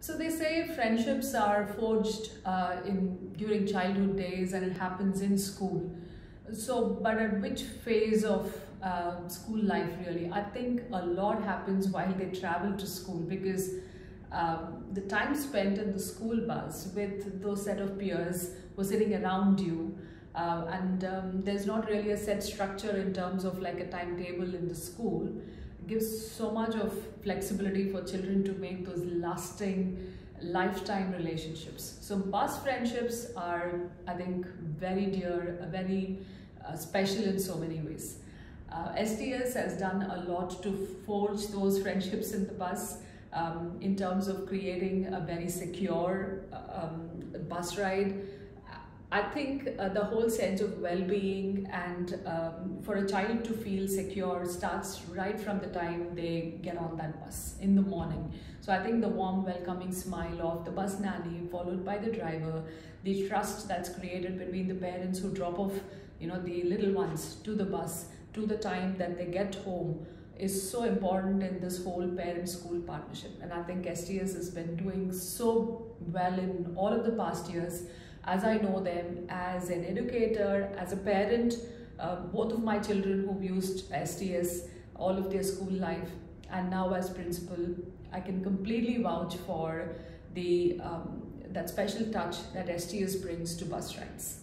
So they say friendships are forged uh, in during childhood days and it happens in school. So, but at which phase of uh, school life really? I think a lot happens while they travel to school because um, the time spent in the school bus with those set of peers who are sitting around you uh, and um, there's not really a set structure in terms of like a timetable in the school gives so much of flexibility for children to make those lasting lifetime relationships so bus friendships are i think very dear very uh, special in so many ways uh, STS has done a lot to forge those friendships in the bus um, in terms of creating a very secure uh, um, bus ride. I think uh, the whole sense of well-being and um, for a child to feel secure starts right from the time they get on that bus in the morning. So I think the warm welcoming smile of the bus nanny followed by the driver, the trust that's created between the parents who drop off you know the little ones to the bus to the time that they get home is so important in this whole parent-school partnership. And I think STS has been doing so well in all of the past years as I know them as an educator, as a parent, uh, both of my children who've used STS all of their school life and now as principal, I can completely vouch for the um, that special touch that STS brings to bus rides.